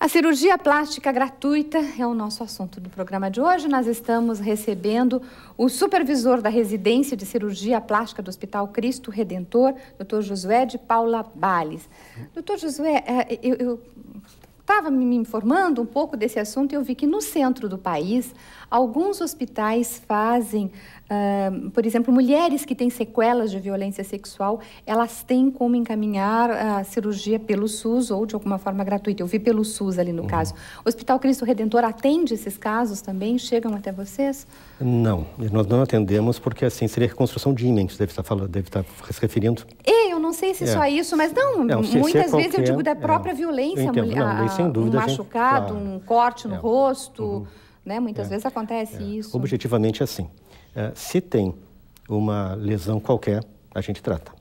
A cirurgia plástica gratuita é o nosso assunto do programa de hoje. Nós estamos recebendo o supervisor da residência de cirurgia plástica do Hospital Cristo Redentor, Dr. Josué de Paula Bales. Doutor Josué, é, eu estava me informando um pouco desse assunto e eu vi que no centro do país, alguns hospitais fazem Uh, por exemplo, mulheres que têm sequelas de violência sexual, elas têm como encaminhar a cirurgia pelo SUS ou de alguma forma gratuita. Eu vi pelo SUS ali no uhum. caso. O Hospital Cristo Redentor atende esses casos também? Chegam até vocês? Não, nós não atendemos porque assim seria reconstrução de ímã que deve estar falando, deve estar se referindo. E eu não sei se é. só isso, mas não, não se, muitas é vezes qualquer, eu digo da própria é. violência, mulher, não, sem dúvida, um machucado, gente, claro. um corte no é. rosto, uhum. né? Muitas é. vezes acontece é. isso. Objetivamente assim. É, se tem uma lesão qualquer, a gente trata.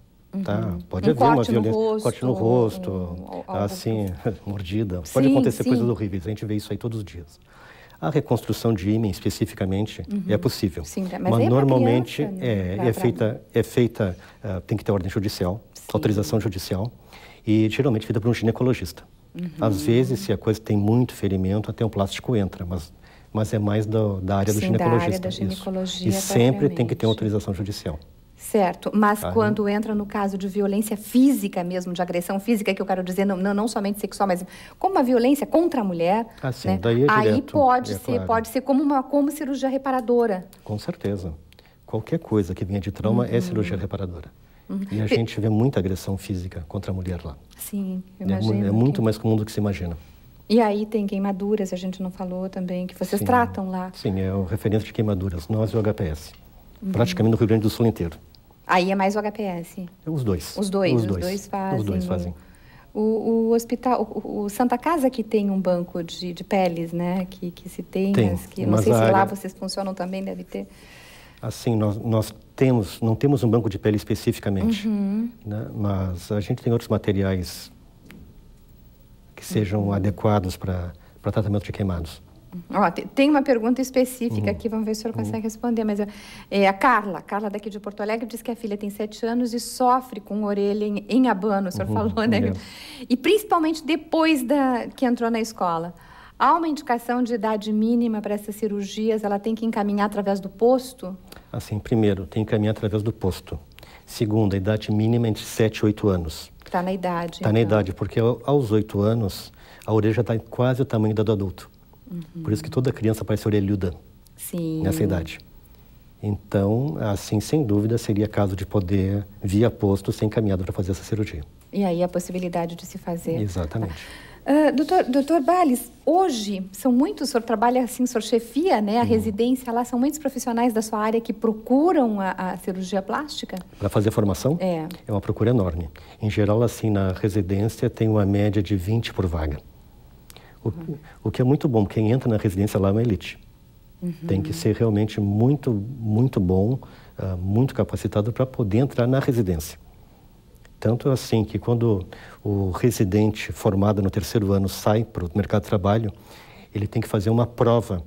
Tá? Uhum. Pode um haver uma violência, rosto, corte no rosto, um, assim, mordida. Pode sim, acontecer sim. coisas horríveis, a gente vê isso aí todos os dias. A reconstrução de ímã, especificamente, uhum. é possível. Sim, mas, mas é normalmente criança, né? é, é, feita, é feita, uh, tem que ter ordem judicial, sim. autorização judicial, e geralmente feita por um ginecologista. Uhum. Às vezes, se a coisa tem muito ferimento, até um plástico entra, mas mas é mais do, da área Sim, do ginecologista. Da área da ginecologia. E sempre tem que ter autorização judicial. Certo, mas tá. quando entra no caso de violência física mesmo, de agressão física, que eu quero dizer, não, não somente sexual, mas como uma violência contra a mulher, ah, sim, né? daí é aí direto, pode é ser, claro. pode ser como uma como cirurgia reparadora. Com certeza. Qualquer coisa que venha de trauma é uhum. é cirurgia reparadora. E a gente vê muita agressão física contra a mulher lá. Sim, imagino. É, é muito que... mais comum do que se imagina. E aí tem queimaduras, a gente não falou também, que vocês sim, tratam lá. Sim, é o referência de queimaduras, nós e o HPS. Uhum. Praticamente no Rio Grande do Sul inteiro. Aí é mais o HPS? Os dois. Os dois, os, os dois. dois. fazem. Os dois fazem. O, o hospital, o, o, Santa Casa que tem um banco de, de peles, né? Que, que se tem, tem mas que não sei se área... lá vocês funcionam também, deve ter. Assim, nós, nós temos, não temos um banco de pele especificamente, uhum. né? mas a gente tem outros materiais que sejam uhum. adequados para tratamento de queimados. Ó, tem uma pergunta específica uhum. aqui, vamos ver se o senhor consegue uhum. responder. Mas é, a Carla, Carla daqui de Porto Alegre, diz que a filha tem sete anos e sofre com orelha em, em abano, o senhor uhum. falou, né? É. E principalmente depois da, que entrou na escola. Há uma indicação de idade mínima para essas cirurgias? Ela tem que encaminhar através do posto? Assim, primeiro, tem que encaminhar através do posto. Segundo, a idade mínima é entre 7 e 8 anos. Está na idade. Está então. na idade, porque aos 8 anos, a orelha já está quase o tamanho da do adulto. Uhum. Por isso que toda criança parece orelhuda Sim. nessa idade. Então, assim, sem dúvida, seria caso de poder, via posto, ser encaminhado para fazer essa cirurgia. E aí a possibilidade de se fazer. Exatamente. Uh, doutor, doutor Bales, hoje são muitos, o senhor trabalha assim, o senhor chefia né, a uhum. residência lá, são muitos profissionais da sua área que procuram a, a cirurgia plástica? Para fazer formação? É. É uma procura enorme. Em geral, assim, na residência tem uma média de 20 por vaga. O, uhum. o que é muito bom, quem entra na residência lá é uma elite. Uhum. Tem que ser realmente muito, muito bom, uh, muito capacitado para poder entrar na residência. Tanto assim que quando o residente formado no terceiro ano sai para o mercado de trabalho, ele tem que fazer uma prova,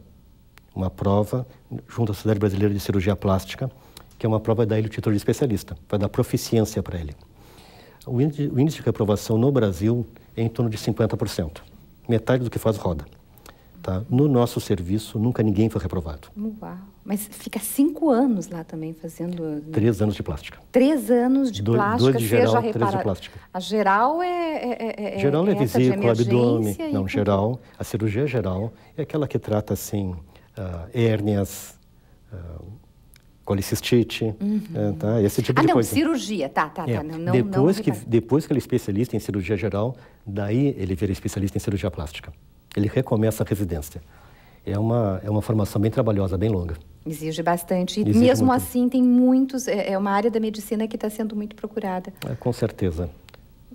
uma prova junto à Sociedade Brasileira de Cirurgia Plástica, que é uma prova da ele o título de especialista, vai dar proficiência para ele. O índice, o índice de reprovação no Brasil é em torno de 50%, metade do que faz roda. Tá? No nosso serviço, nunca ninguém foi reprovado. Uau! Mas fica cinco anos lá também fazendo... Né? Três anos de plástica. Três anos de do, plástica, dois de geral, seja três de plástica. A geral é... é, é geral é, é vesícula, abdômen. Não, geral. A cirurgia geral é aquela que trata, assim, uh, hérnias... Uh, colicistite, uhum. é, tá? esse tipo ah, de não, coisa. cirurgia, tá, tá, é. tá. Não, não, depois, não que, depois que ele é especialista em cirurgia geral, daí ele vira especialista em cirurgia plástica ele recomeça a residência. É uma, é uma formação bem trabalhosa, bem longa. Exige bastante. E Exige mesmo muito. assim, tem muitos. É, é uma área da medicina que está sendo muito procurada. É, com certeza.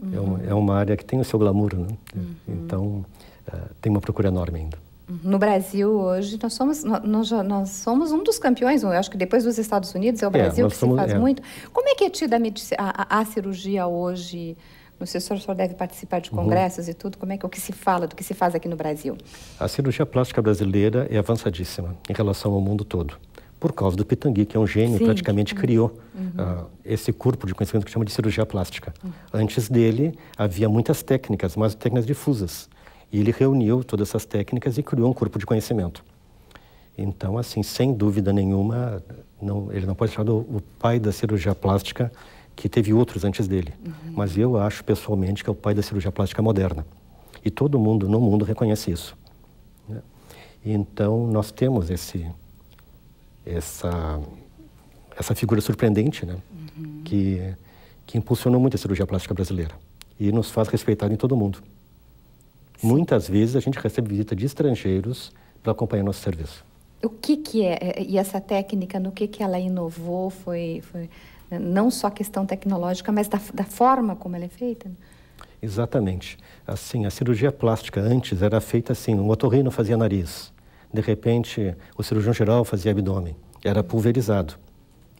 Uhum. É, uma, é uma área que tem o seu glamour, né? Uhum. Então, uh, tem uma procura enorme ainda. Uhum. No Brasil, hoje, nós somos, nós, nós somos um dos campeões, eu acho que depois dos Estados Unidos é o é, Brasil é, que somos, se faz é. muito. Como é que é tida a, a, a cirurgia hoje não sei se o senhor deve participar de congressos uhum. e tudo. Como é que é o que se fala, do que se faz aqui no Brasil? A cirurgia plástica brasileira é avançadíssima em relação ao mundo todo. Por causa do Pitangui, que é um gênio, Sim. praticamente uhum. criou uhum. uh, esse corpo de conhecimento que chama de cirurgia plástica. Uhum. Antes dele, havia muitas técnicas, mas técnicas difusas. E ele reuniu todas essas técnicas e criou um corpo de conhecimento. Então, assim, sem dúvida nenhuma, não, ele não pode ser o pai da cirurgia plástica, que teve outros antes dele. Uhum. Mas eu acho pessoalmente que é o pai da cirurgia plástica moderna. E todo mundo no mundo reconhece isso. Né? Então, nós temos esse, essa, essa figura surpreendente, né? Uhum. Que, que impulsionou muito a cirurgia plástica brasileira e nos faz respeitar em todo o mundo. Sim. Muitas vezes a gente recebe visita de estrangeiros para acompanhar nosso serviço. O que que é, é e essa técnica, no que que ela inovou, foi, foi não só a questão tecnológica, mas da, da forma como ela é feita? Exatamente. Assim, a cirurgia plástica antes era feita assim, o otorrino fazia nariz, de repente o cirurgião geral fazia abdômen, era pulverizado.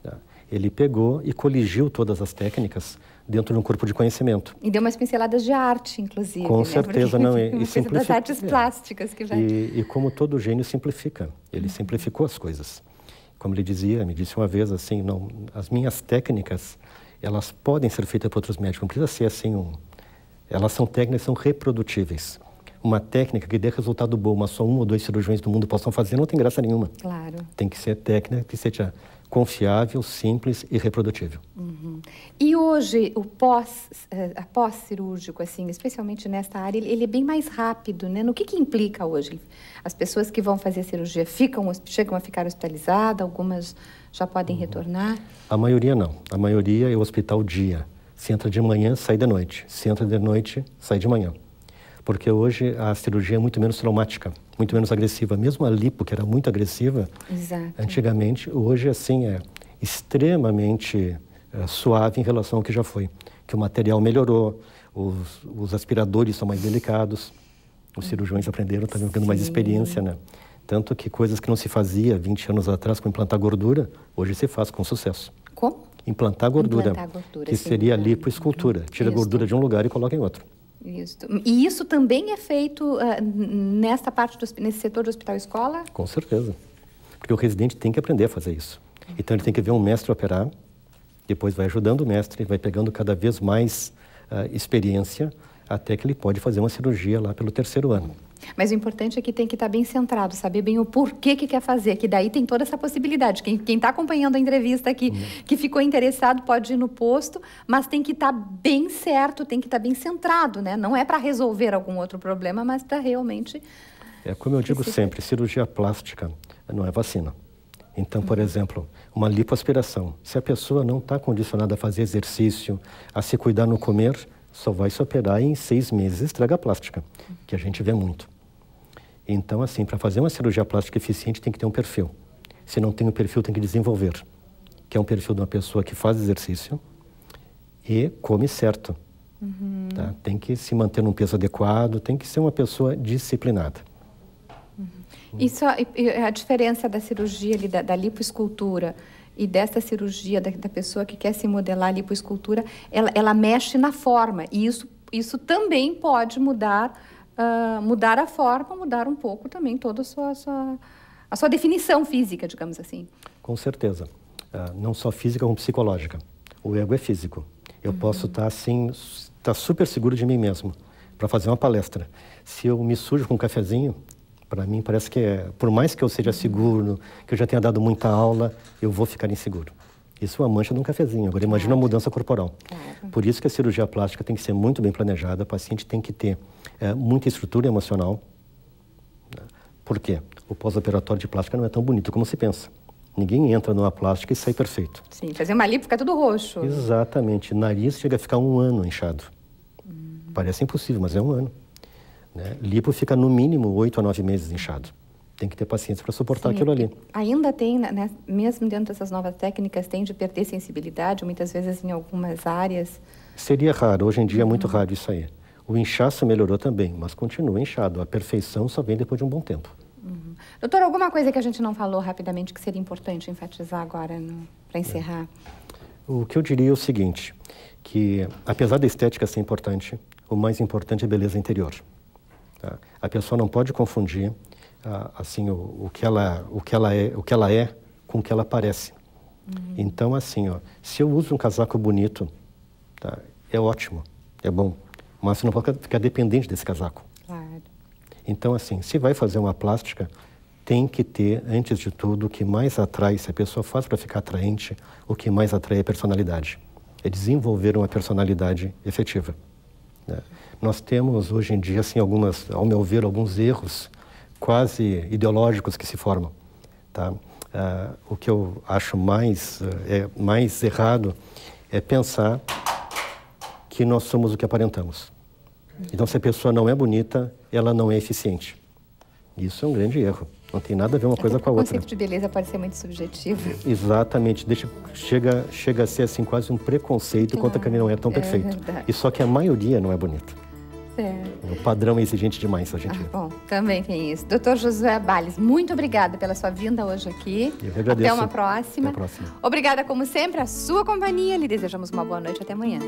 Tá? Ele pegou e coligiu todas as técnicas dentro de um corpo de conhecimento. E deu umas pinceladas de arte, inclusive. Com né? certeza, não. E, e simplifica... das artes plásticas que. E, e como todo gênio simplifica, ele uhum. simplificou as coisas. Como ele dizia, me disse uma vez assim, não, as minhas técnicas, elas podem ser feitas por outros médicos, não precisa ser assim um... Elas são técnicas, são reprodutíveis. Uma técnica que dê resultado bom, mas só um ou dois cirurgiões do mundo possam fazer, não tem graça nenhuma. Claro. Tem que ser técnica que seja confiável, simples e reprodutível. Uhum. E hoje o pós, uh, pós-cirúrgico, assim, especialmente nesta área, ele, é bem mais rápido, né? No que, que implica hoje? As pessoas que vão fazer cirurgia ficam, chegam a ficar hospitalizadas, algumas já podem uhum. retornar? A maioria não. A maioria é o hospital dia. Se entra de manhã, sai de noite. Se entra de noite, sai de manhã. Porque hoje a cirurgia é muito menos traumática muito menos agressiva. Mesmo a lipo, que era muito agressiva, Exato. antigamente, hoje, assim, é extremamente é, suave em relação ao que já foi. Que o material melhorou, os, os aspiradores são mais delicados, os cirurgiões aprenderam também tendo mais experiência, né? Tanto que coisas que não se fazia 20 anos atrás com implantar gordura, hoje se faz com sucesso. Como? Implantar gordura, implantar gordura que seria a lipoescultura. Tira a gordura de um lugar e coloca em outro. Isso. E isso também é feito uh, nesta parte, do, nesse setor do hospital-escola? Com certeza. Porque o residente tem que aprender a fazer isso. Então ele tem que ver um mestre operar, depois vai ajudando o mestre, vai pegando cada vez mais uh, experiência, até que ele pode fazer uma cirurgia lá pelo terceiro ano. Mas o importante é que tem que estar bem centrado, saber bem o porquê que quer fazer, que daí tem toda essa possibilidade. Quem está acompanhando a entrevista aqui, uhum. que ficou interessado, pode ir no posto, mas tem que estar bem certo, tem que estar bem centrado, né? Não é para resolver algum outro problema, mas para realmente... É como eu digo sempre, cirurgia plástica não é vacina. Então, por exemplo, uma lipoaspiração. Se a pessoa não está condicionada a fazer exercício, a se cuidar no comer, só vai se operar em seis meses estraga plástica, que a gente vê muito. Então, assim, para fazer uma cirurgia plástica eficiente tem que ter um perfil. Se não tem o um perfil, tem que desenvolver, que é um perfil de uma pessoa que faz exercício e come certo. Uhum. Tá? Tem que se manter num peso adequado, tem que ser uma pessoa disciplinada. Uhum. Isso, a diferença da cirurgia ali, da, da lipoescultura e dessa cirurgia da, da, pessoa que quer se modelar a lipoescultura, ela, ela mexe na forma. E isso, isso também pode mudar, uh, mudar a forma, mudar um pouco também toda a sua, a sua, a sua definição física, digamos assim. Com certeza. Uh, não só física, como psicológica. O ego é físico. Eu uhum. posso estar tá, assim, estar tá super seguro de mim mesmo para fazer uma palestra. Se eu me sujo com um cafezinho, para mim, parece que é, por mais que eu seja seguro, que eu já tenha dado muita aula, eu vou ficar inseguro. Isso é uma mancha de um cafezinho. Agora, imagina a mudança corporal. Por isso que a cirurgia plástica tem que ser muito bem planejada. O paciente tem que ter é, muita estrutura emocional. Por quê? O pós-operatório de plástica não é tão bonito como se pensa. Ninguém entra numa plástica e sai perfeito. Sim, fazer uma lipo fica tudo roxo. Exatamente. Nariz chega a ficar um ano inchado. Hum. Parece impossível, mas é um ano. Né? Lipo fica no mínimo oito a nove meses inchado. Tem que ter paciência para suportar Sim, aquilo ali. Ainda tem, né, né, mesmo dentro dessas novas técnicas, tem de perder sensibilidade, muitas vezes em algumas áreas. Seria raro, hoje em dia é muito uhum. raro isso aí. O inchaço melhorou também, mas continua inchado. A perfeição só vem depois de um bom tempo. Uhum. Doutor, alguma coisa que a gente não falou rapidamente que seria importante enfatizar agora para encerrar? É. O que eu diria é o seguinte, que apesar da estética ser importante, o mais importante é a beleza interior. A pessoa não pode confundir assim o, o, que ela, o, que ela é, o que ela é com o que ela parece. Uhum. Então, assim, ó, se eu uso um casaco bonito, tá, é ótimo, é bom, mas você não pode ficar dependente desse casaco. Claro. Então, assim, se vai fazer uma plástica, tem que ter, antes de tudo, o que mais atrai, se a pessoa faz para ficar atraente, o que mais atrai é a personalidade. É desenvolver uma personalidade efetiva. Né? Nós temos, hoje em dia, assim, algumas, ao meu ver, alguns erros quase ideológicos que se formam. Tá? Uh, o que eu acho mais, uh, é mais errado é pensar que nós somos o que aparentamos. Então, se a pessoa não é bonita, ela não é eficiente. Isso é um grande erro. Não tem nada a ver uma coisa com a outra. O conceito de beleza pode ser muito subjetivo. Exatamente. Deixa, chega, chega a ser assim quase um preconceito claro, contra quem não é tão é perfeito. Verdade. E só que a maioria não é bonita. Padrão é exigente demais, a gente. Ah, bom, também tem isso. Doutor Josué Bales, muito obrigada pela sua vinda hoje aqui. Eu que agradeço. Até uma próxima. Até a próxima. Obrigada, como sempre, a sua companhia. Lhe desejamos uma boa noite. Até amanhã.